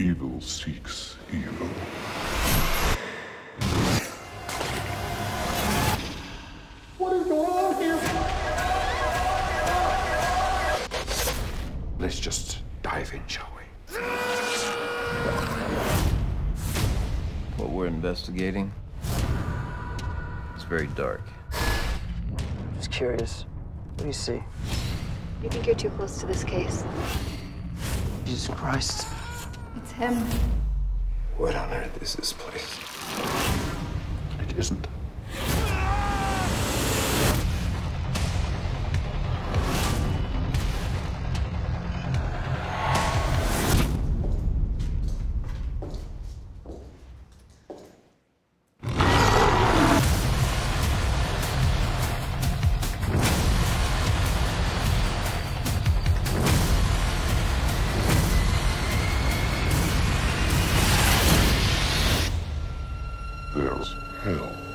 Evil seeks evil. What is going on here? Let's just dive in, shall we? What we're investigating is very dark. Just curious. What do you see? You think you're too close to this case? Jesus Christ. It's him. What on earth is this place? It isn't. hell.